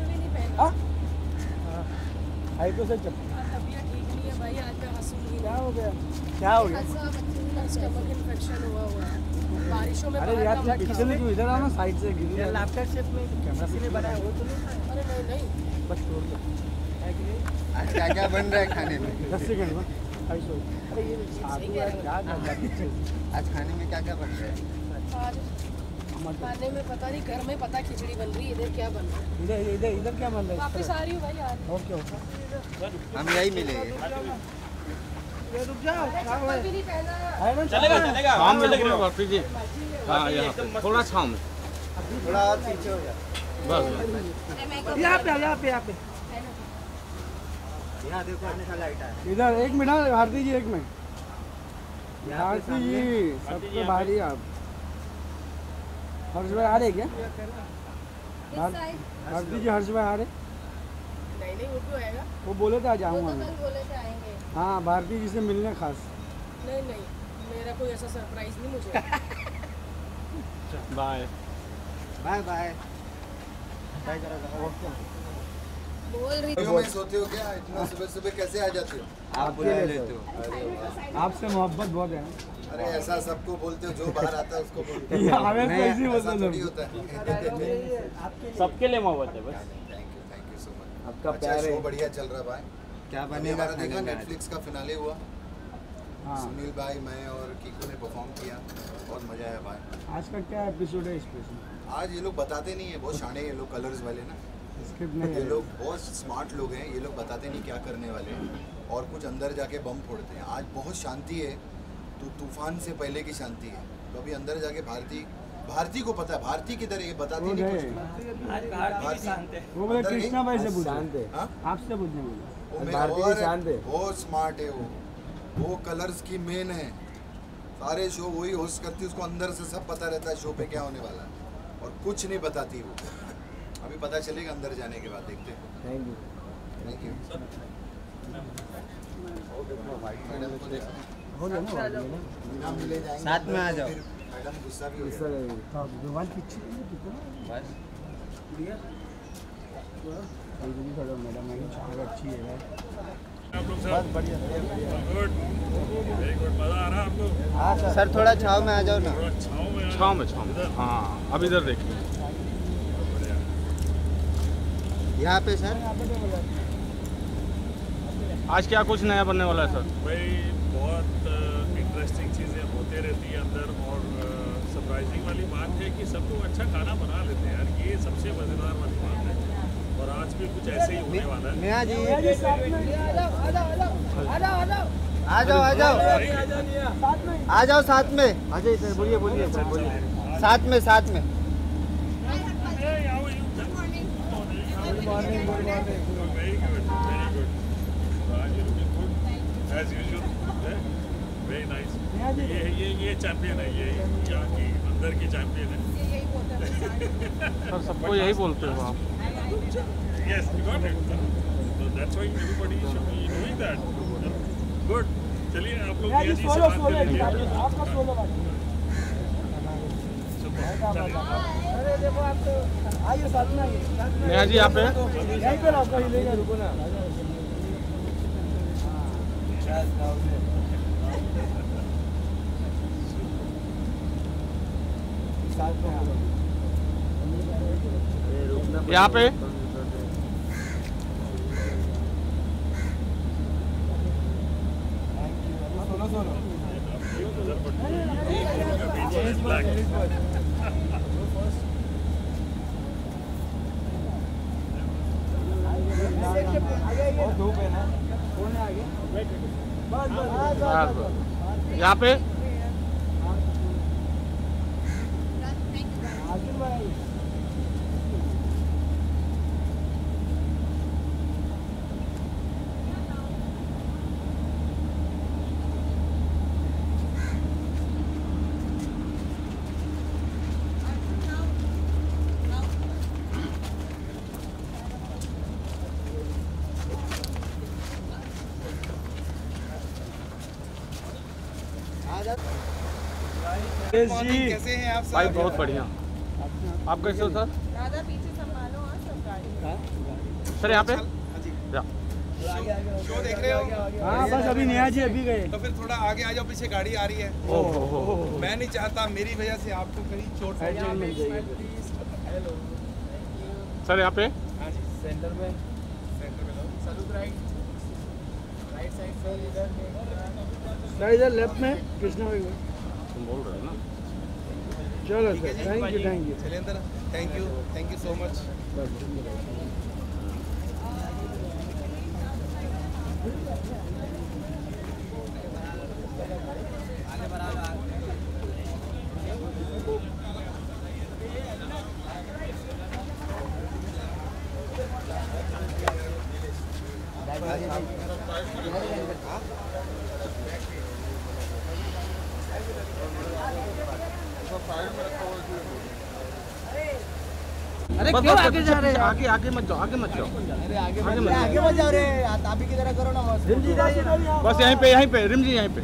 चप्पल भी नहीं पहना आई तो से चप्पल क्या हो गया? क्या हो गया? अरे यार। में इधर आओ साइड से गिर यार लैपटॉप शेप में। कैमरा ने बनाया वो तो अरे नहीं नहीं बस छोड़ दो क्या क्या बन रहा है? खाने में दस सेकंड सो अरे ये क्या आज खाने में क्या क्या बन रहा है? खाने में पता नहीं घर में पता खिचड़ी बन रही है इधर क्या बन रहा है? इधर इधर इधर क्या बन रहा है वापस आ रही हूँ भाई यार ओके ओके। हम यही मिलेंगे ये रुक जाओ क्या भी नहीं पहना। ना चलेगा चलेगा। शाम में लग लग रहे हो वापस जी। हाँ यहाँ थोड़ा छाँव में। थोड़ा पीछे हो जा बस यहाँ पे यहाँ पे यहाँ पे। यहाँ देखो अन्य लाइट है इधर एक मिनट हाँ, भारती जी एक मिनट। भारती जी सबसे भारी आप हर्ष भाई आ रहे क्या? भारती जी हर्ष भाई आ रहे नहीं नहीं वो क्यों आएगा। वो बोले थे मैं बोले थे आएँगे। हाँ भारती जी से मिलने खास। नहीं नहीं मेरा कोई ऐसा सरप्राइज़ नहीं मुझे। बाय बाय बाय बोल रही सोते हो क्या? इतना सुबह सुबह कैसे आ जाते हो? आप बुला लेते हो। आपसे मोहब्बत बहुत है। अरे ऐसा सबको बोलते हो जो बाहर आता है उसको बोलते हो। हमें तो ऐसे लोग होता है। सबके लिए मोहब्बत है बस। Thank you thank you so much आपका अच्छा प्यार है। बढ़िया चल रहा भाई। क्या बनेगा हमारा देखा? नेटफ्लिक्स का फिनाले हुआ। हाँ। सुनील भाई मैं और कीकू ने परफॉर्म किया। बहुत मज़ा आया भाई। आज का क्या एपिसोड है स्पेशल आज ये लोग बताते नहीं है बहुत शाणे ये लोग कलर्स वाले ना। ये लोग बहुत स्मार्ट लोग हैं ये लोग बताते नहीं क्या करने वाले हैं। और कुछ अंदर जाके बम फोड़ते हैं। आज बहुत शांति है। तो तूफ़ान से पहले की शांति है। तो अभी अंदर जाके भारती भारती को पता है भारती किधर है ये बताती नहीं कुछ। भारती शांत है। वो बोले कृष्णा भाई से शांत है। हाँ? आपसे पूछने बोले। वो भारती शांत है। बहुत स्मार्ट है वो। वो कलर्स की मेन है। सारे शो वही होस्ट करती है उसको अंदर से सब पता रहता है शो पे क्या होने वाला है। और कुछ नहीं बताती वो। अभी पता चलेगा अंदर जाने के बाद देखते हैं। Thank you thank you madam को देखो। हो गया ना जाएँगे। साथ में आ जाओ। मैडम गुस्सा भी गुस्सा लगेगी। हाँ पीछे बस। मैडम अच्छी है बढ़िया बढ़िया गुड गुड मज़ा आ रहा आपको? हाँ सर। सर थोड़ा छाव में आ जाओ ना। में छाँव में हाँ अब इधर देखिए यहाँ पे सर? आज क्या कुछ नया बनने वाला है सर? भाई बहुत इंटरेस्टिंग चीज़ें होते रहती है अंदर और सरप्राइजिंग वाली बात है कि सब लोग अच्छा खाना बना लेते हैं यार ये सबसे मज़ेदार वाली बात है। और आज भी कुछ ऐसे ही होने वाला है। आ जाओ आ जाओ आ जाओ आ जाओ आ जाओ। आ जाओ आ जाओ। साथ में। आ जाओ साथ में। आ जाइए सर बोलिए बोलिए सर बोलिए। साथ में साथ में। As usual. Nice. Neha ji ये ये ये चैंपियन है ये यहाँ की अंदर की चैंपियन है सर सबको यही बोलते हो आप it. So that's why everybody should be doing that. Good. चलिए आप लोग नेहा जी से सोलो बात सोलो कर लीजिए आपका सोलो Super. चलिए अरे देखो आप तो आइए साथ में आइए नेहा जी यहाँ पे यहीं पे रहो कहीं लेगा रुको ना। यहाँ पे? धूप है ना। है बस। यहाँ पे कैसे हैं आप भाई बहुत बढ़िया। आप कैसे हो सर? दादा पीछे संभालो हाँ? सर यहाँ पे? शो देख रहे हो? हाँ बस अभी नया जी अभी गए। तो फिर थोड़ा आगे आ जाओ पीछे गाड़ी आ रही है। ओ हो हो हो मैं नहीं चाहता मेरी वजह से आपको कहीं चोट मिल जाएगी। सर यहाँ पे? हाँ सेंटर में। सेंटर में सलूट राइट राइट साइड से इधर सर इधर लेफ़्ट में कृष्णा भाई तुम बोल रहे हो ना? चलो sir thank you thank you चलिए अंदर thank you thank you so much अरे क्यों आगे जा रहे आगे आगे मत जाओ आगे मत जाओ। आगे मत आगे मत जाओ रे आप ही की तरह करो ना मस्त बस यहीं पे यहीं पे रिम जी यहीं पे।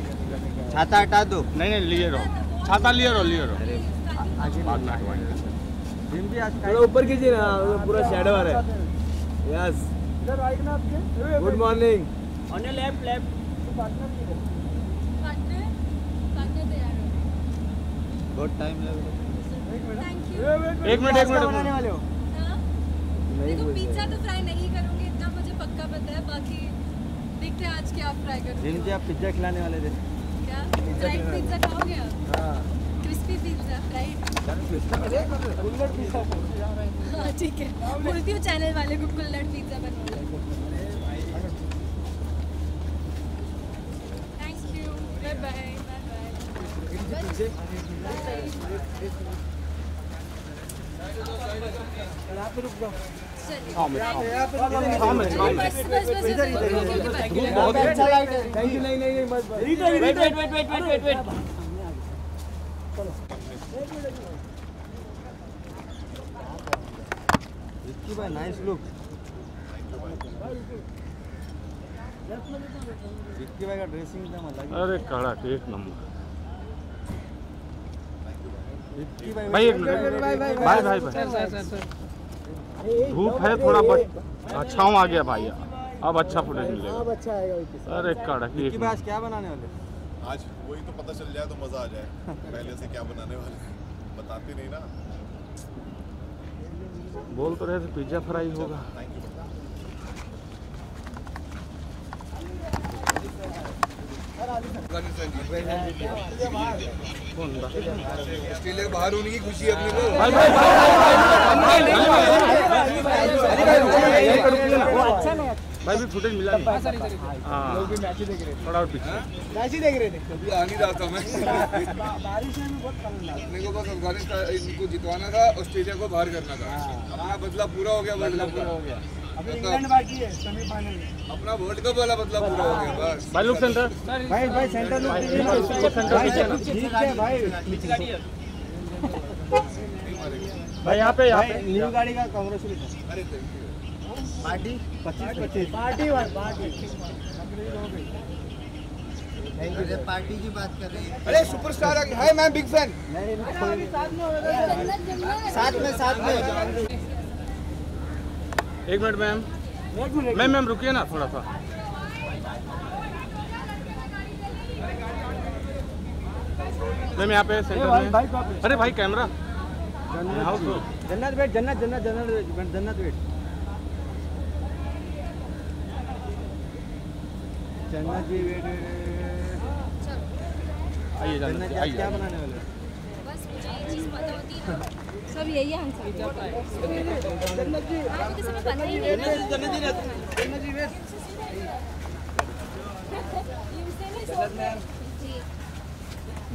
छाता हटा दो। नहीं नहीं लिए रहो। छाता लिए रहो लिए रहो। बाद में हटवाएँगे थोड़ा ऊपर कीजिए ना पूरा शैडो आ रहा है। Yes good morning on your left left partner partner तैयार हो बहुत टाइम लग थैंक यू एक मिनट एक मिनट बनाने वाले हो। हाँ। देखो पिज्जा तो फ्राई नहीं करूँगी इतना मुझे पक्का पता है बाकी देखते हैं आज क्या फ्राई करते जिनसे आप पिज्जा खिलाने वाले थे। क्या? फ्राइड पिज्जा खाओगे आप? क्रिस्पी पिज्जा फ्राइड हाँ ठीक है। बोलती हूँ चैनल वाले को कुल्लड़ पिज्जा बनवा thank you bye bye bye चलिए नाइस लुक अरे कड़क एक नंबर। भाई भाई एक मिनट भाई भाई। भाई धूप है थोड़ा बट छाँव आ गया भाई। अब अच्छा फुटेज मिलेगा। अब अच्छा आएगा अरे कड़क एक भाई आज क्या बनाने वाले? आज वही तो पता चल जाए तो मज़ा आ जाए। पहले से क्या बनाने वाले बताते नहीं ना। बोल तो रहे थे पिज्जा फ्राई होगा। यू? ऑस्ट्रेलिया बाहर होने की खुशी अपने को भाई भाई भाई यहीं पे रुकिए ना भाई भी फुटेज मिला नहीं हाँ थोड़ा और पीछे मैच ही देख रहे थे अभी आ नहीं रहा था मैं बारिश में बहुत कम लगा अपने को बस अफ़गानिस्तान इनको जितवाना था ऑस्ट्रेलिया को बाहर करना था अपना बदला पूरा हो गया वर्ल्ड कप का अभी इंग्लैंड बाकी है सेमीफाइनल अपना वर्ल्ड कप वाला बदला पूरा हो गया बस। भाई लुक सेंटर भाई भाई सेंटर लुक दीजिए। ठीक है भाई। भाई यहाँ पे यहाँ पे। न्यू गाड़ी का कांग्रेचुलेशन अरे थैंक यू पार्टी? पच्चीस पच्चीस। Party war party. अरे पार्टी की बात कर रहे हैं। अरे सुपरस्टार आ है मैं बिग फ़ैन साथ में साथ में एक मिनट मैम मैम मैम रुकिए ना थोड़ा सा। मैम यहाँ पे सेंटर में। अरे भाई कैमरा तो। जन्नत वेट जन्नत जन्नत जन्नत वेट जन्नत वेट जन्नत जी वेट आइए जन्नत जन्नत क्या बनाने वाले बस मुझे ये चीज़ पता होती है। ना सब यही आंसर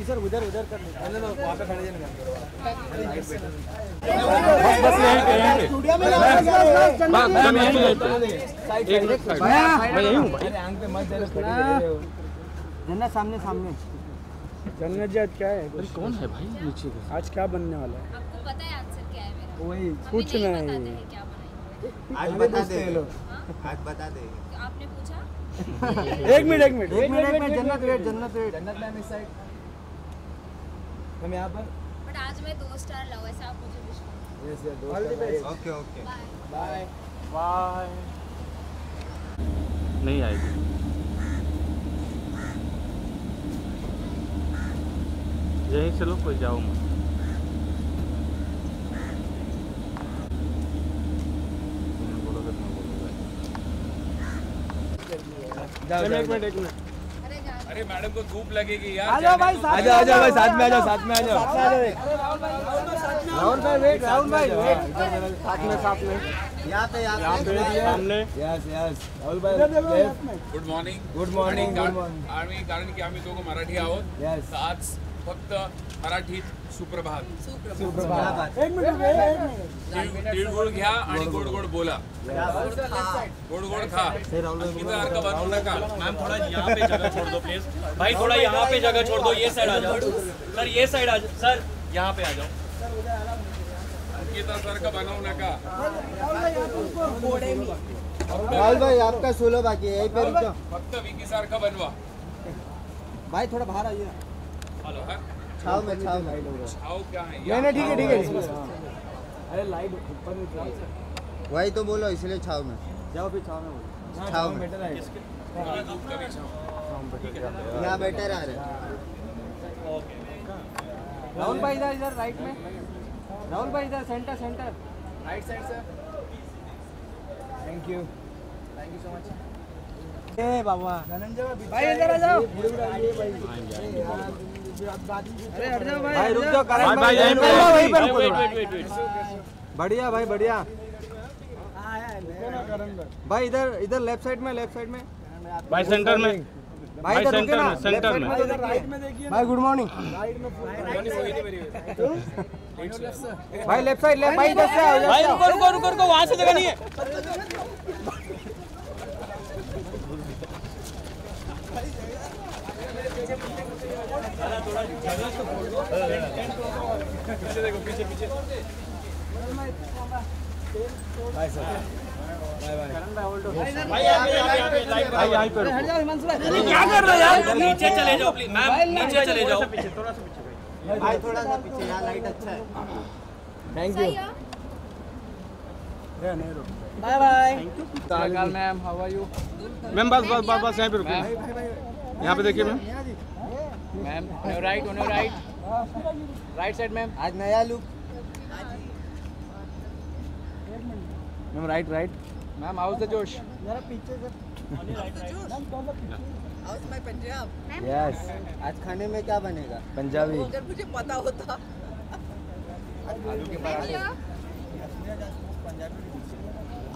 सर उधर उधर कर ले वहाँ पे खड़े हूँ जन्नत सामने सामने। जन्नत जी आज क्या है? कौन है भाई? नीचे आज क्या बनने वाला है? पता है आंसर क्या है मेरा? वही कुछ नहीं क्या आज बता दे हैं? आज बता दे तो आपने पूछा? एक मिनट एक मिनट। एक मिनट में जन्नत वेट जन्नत वेट जन्नत मैम इस साइड हम यहाँ पर। बट आज मैं दो स्टार लाऊं ऐसा आप मुझे विश करो। मिस योर दोस्त ओके ओके बाय बाय नहीं आएगी। यहीं से लो कोई जाओ मत तुमने बोला तो मैं बोलूँगा चलो एक मिनट एक मिनट। अरे मैडम को धूप लगेगी यार आ जाओ भाई आ जाओ आ जाओ भाई साथ में आ जाओ साथ में आ जाओ। राहुल भाई वेट राहुल भाई वेट साथ में साथ में यहाँ पे यहाँ पे। सामने। यस यस राहुल भाई good morning good morning army कारण की आम्ही दोघं मराठी आहोत यस आज फक्त मराठीत सुप्रभात. सुप्रभात. तीळ- तिळगुळ घ्या आणि गोड गोड बोला. गोड गोड खा. सारखं बनवू नका. मैम थोड़ा यहाँ पे जगह छोड़ दो प्लीज़ भाई थोड़ा यहाँ पे जगह छोड़ दो. ये साइड आ जाओ. सर ये साइड आ जाओ. सर यहाँ पे आ जाओ. बनवू नका. भाई आपका सोलो बाकी है. यहीं पे रुको फक्त विकी सारखं बनवा. भाई थोड़ा बाहर आइए छाव में छाव में। छाव क्या है? नहीं नहीं ठीक है ठीक है अरे लाइट ऊपर में वही तो बोलो इसलिए छाव में। जाओ फिर छाव में बोलो। छाव में। बेटर है। छाव। यहाँ बेटर आ रहे राहुल भाई इधर इधर राइट में। राहुल भाई इधर सेंटर सेंटर राइट साइड से। Thank you thank you so much ए बाबा। धनंजय भाई इधर आ जाओ। भाई रुक जाओ। भाई यहीं वहीं रुको बढ़िया भाई बढ़िया। भाई इधर इधर लेफ़्ट साइड में लेफ़्ट साइड में। भाई सेंटर में। भाई इधर रुके सेंटर ना में सेंटर में राइट में। देखिए भाई गुड मॉर्निंग भाई लेफ़्ट साइड लेफ़्ट भाई इधर से आओ। भाई रुको रुको रुको रुको वहाँ से जगह नहीं है। भाई भाई भाई क्या कर रहे हो यार नीचे चले जाओ प्लीज़ मैम नीचे चले जाओ भाई थोड़ा सा पीछे यहाँ लाइट अच्छा है थैंक यू बाय बाय काल ma'am how are you ma'am बस बस बस बस यहीं पे रुकिए यहाँ पे देखिए ma'am ma'am on your right on your right right side ma'am आज नया look ma'am right right ma'am how the जोश यस आज खाने में क्या बनेगा? पंजाबी. अगर मुझे पता होता। आलू के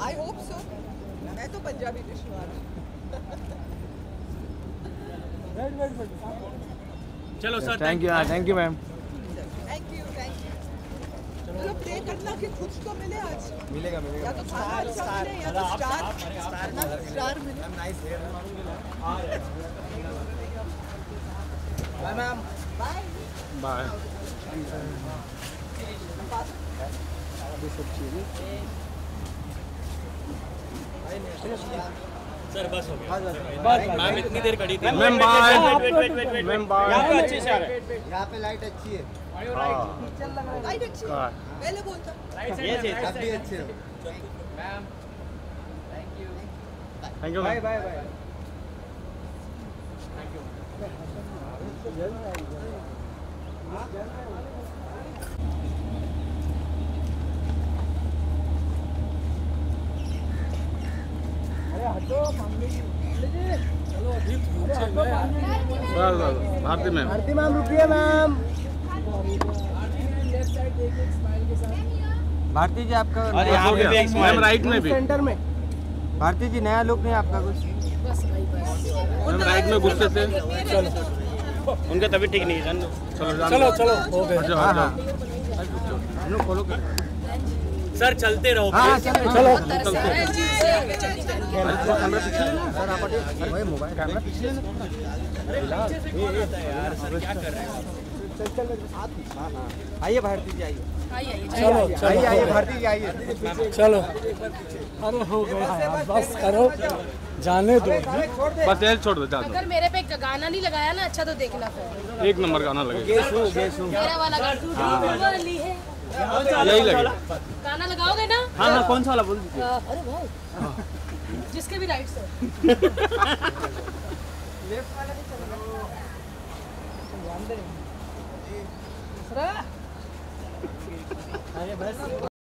आई होप सो मैं तो पंजाबी डिश चलो sir thank you thank you ma'am thank you thank you चलो प्रे करना कि कुछ तो मिले आज। मिलेगा मिलेगा। या तो खाना अच्छा मिले या तो स्टार स्टार मिले। बाय सर बस हो गया। बस मैम इतनी देर खड़ी थी। मैम बाय मैम बाय यहाँ पे अच्छे से आ रहा है। यहाँ पे लाइट अच्छी है। लाइट अच्छी है। पहले बोलता ये चीज़। आप भी अच्छे हो। Thank you bye ma'am bye bye बस बस भारती मैम आरती मैम रुकिए मैम भारती जी आपका और यहाँ पे भी एक मैम राइट में भी सेंटर में भारती जी नया लुक नहीं आपका कुछ मैम राइट में गुस्से से उनका तबीयत ठीक नहीं है चलो। चलो चलो हो गए हाँ हाँ हम लोग फॉलो करें। सर चलते रहो। हाँ चलो। है, जीव से आगे चली हाँ हाँ। आइए भारती जी आइए। आइए आइए। चलो आइए। आइए भारती जी आइए। चलो। अरे हो गया बस करो। जाने दो। बस यही छोड़ दो जाओ अगर मेरे पे गाना नहीं लगाया ना अच्छा तो देखना फिर। एक नंबर गाना लगेगा। मेरा वाला गाना। वाली है। यही लगे। गाना लगाओगे ना? हाँ हाँ कौन सा वाला बोल दीजिए। अरे भाई जिसके भी राइट से अरे बस।